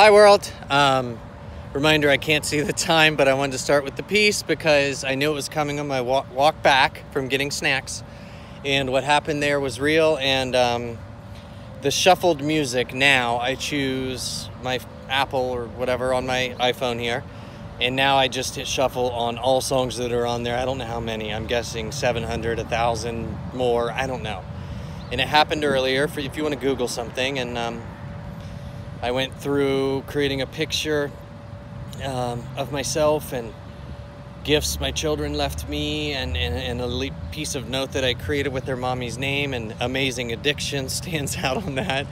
Hi, world. Um, reminder I can't see the time, but I wanted to start with the piece because I knew it was coming on my walk, walk back from getting snacks. And what happened there was real. And um, the shuffled music now, I choose my Apple or whatever on my iPhone here. And now I just hit shuffle on all songs that are on there. I don't know how many. I'm guessing 700, 1,000 more. I don't know. And it happened earlier. For if you want to Google something, and um, I went through creating a picture um, of myself and gifts my children left me and, and, and, a piece of note that I created with their mommy's name and amazing addiction stands out on that.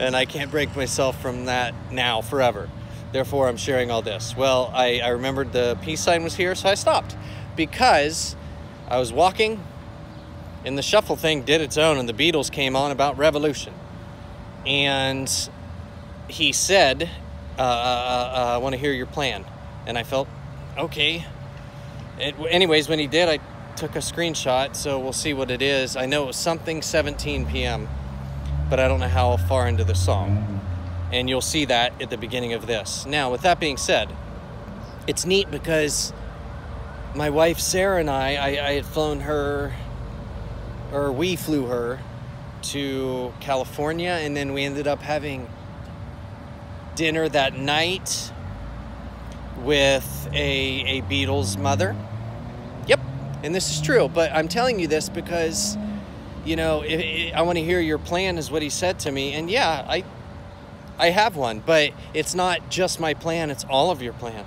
And I can't break myself from that now forever. Therefore I'm sharing all this. Well I, I remembered the peace sign was here so I stopped. Because I was walking and the shuffle thing did its own and the Beatles came on about revolution. And he said uh, uh, uh, uh I want to hear your plan and I felt okay it, anyways, when he did, I took a screenshot, so we'll see what it is. I know it was something 17 p.m., but I don't know how far into the song. And you'll see that at the beginning of this. Now, with that being said, it's neat because my wife Sarah and I, I, I had flown her, or we flew her to California, and then we ended up having dinner that night with a, a Beatles mother. Yep, and this is true, but I'm telling you this because, you know, it, it, I want to hear your plan, is what he said to me. And yeah, I, I have one, but it's not just my plan, it's all of your plan.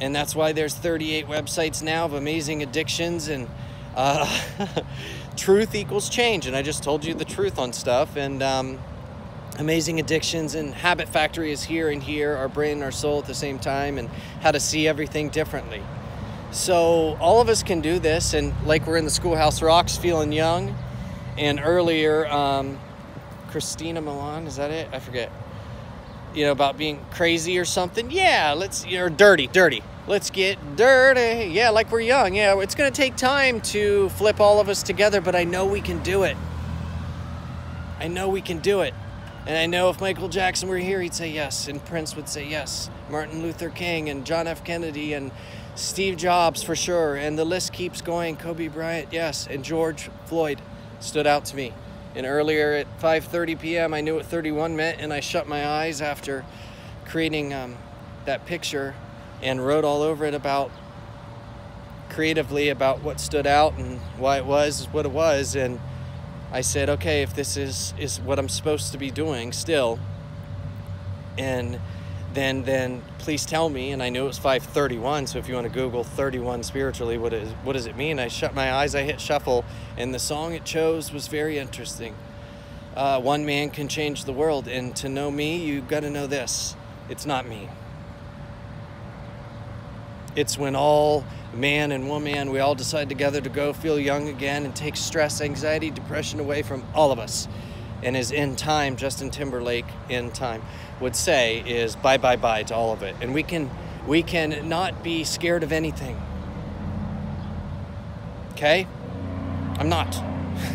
And that's why there's 38 websites now of amazing addictions and uh, truth equals change. And I just told you the truth on stuff. And, um, amazing addictions and habit factory is here and here our brain and our soul at the same time and how to see everything differently. So all of us can do this and like we're in the schoolhouse rocks feeling young and earlier um, Christina Milian is that it? I forget. You know about being crazy or something? Yeah let's you're dirty dirty. Let's get dirty. Yeah like we're young. Yeah it's to take time to flip all of us together but i know we can do it. I know we can do it and I know if Michael Jackson were here, he'd say yes, and Prince would say yes, Martin Luther King and John F. Kennedy and Steve Jobs for sure, and the list keeps going. Kobe Bryant, yes, and George Floyd stood out to me. And earlier at 5:30 p.m., I knew what 31 meant, and I shut my eyes after creating um, that picture and wrote all over it about creatively about what stood out and why it was what it was and I said, okay, if this is, is what I'm supposed to be doing still, and then then please tell me. And I knew it was 531, so if you want to Google 31 spiritually, what is what does it mean? I shut my eyes, I hit shuffle, and the song it chose was very interesting. Uh, one man can change the world, and to know me, you've got to know this: it's not me. It's when all man and woman, we all decide together to go feel young again and take stress, anxiety, depression away from all of us. And as in time, Justin Timberlake in time would say is bye bye bye to all of it. And we can we can not be scared of anything. Okay? I'm not.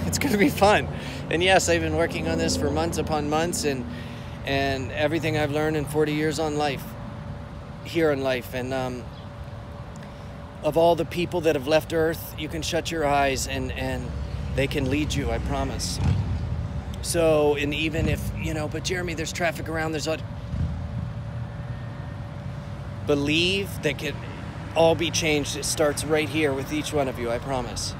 It's gonna be fun. And yes, I've been working on this for months upon months and and everything I've learned in 40 years on life here in life and um, of all the people that have left Earth, you can shut your eyes and, and they can lead you, I promise. So, and even if, you know, but Jeremy, there's traffic around, there's a. Believe that can all be changed. It starts right here with each one of you, I promise.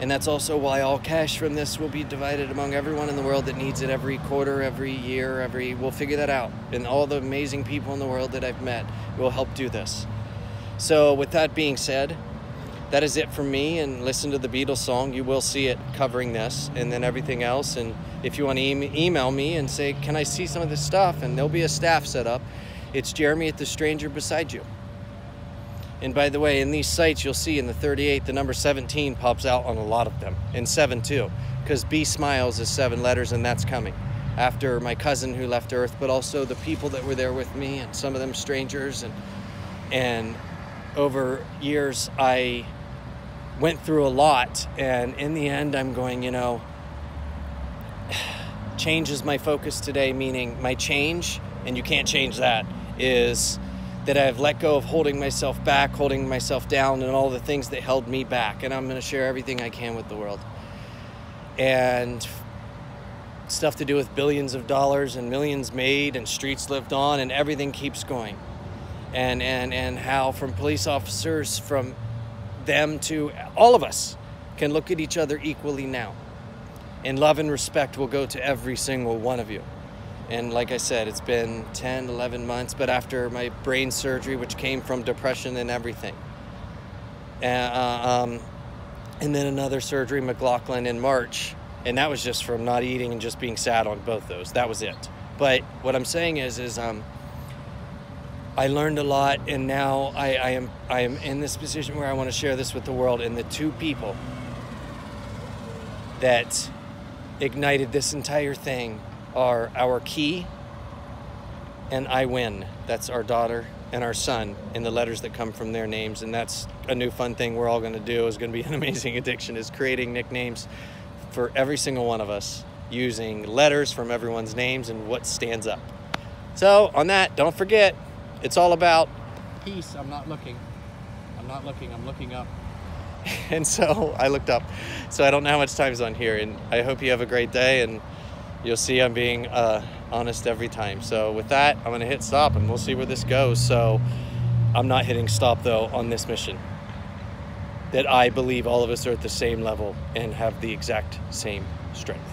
And that's also why all cash from this will be divided among everyone in the world that needs it every quarter, every year, every. We'll figure that out. And all the amazing people in the world that I've met will help do this. So, with that being said, that is it for me. And listen to the Beatles song. You will see it covering this and then everything else. And if you want to e- email me and say, Can I see some of this stuff? And there'll be a staff set up. It's Jeremy at the Stranger Beside You. And by the way, in these sites, you'll see in the 38, the number 17 pops out on a lot of them, and 7 too, because B Smiles is seven letters, and that's coming after my cousin who left Earth, but also the people that were there with me, and some of them strangers, and and over years, I went through a lot. And in the end, I'm going, you know, change is my focus today, meaning my change and you can't change that, is that I've let go of holding myself back, holding myself down, and all the things that held me back. And I'm going to share everything I can with the world. And stuff to do with billions of dollars and millions made and streets lived on and everything keeps going. And, and, and how from police officers, from them to all of us, can look at each other equally now. And love and respect will go to every single one of you. And like I said, it's been 10, 11 months, but after my brain surgery, which came from depression and everything. Uh, um, and then another surgery, McLaughlin, in March. And that was just from not eating and just being sad on both those. That was it. But what I'm saying is, is um, I learned a lot, and now I, I am I am in this position where I want to share this with the world. And the two people that ignited this entire thing are our key and I win. That's our daughter and our son in the letters that come from their names. And that's a new fun thing we're all going to do is going to be an amazing addiction is creating nicknames for every single one of us using letters from everyone's names and what stands up. So on that, don't forget, it's all about peace. I'm not looking. I'm not looking. I'm looking up. and so I looked up. So I don't know how much time is on here. And I hope you have a great day. And you'll see I'm being uh, honest every time. So with that, I'm going to hit stop and we'll see where this goes. So I'm not hitting stop though on this mission. That I believe all of us are at the same level and have the exact same strength.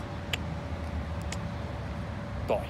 Bye.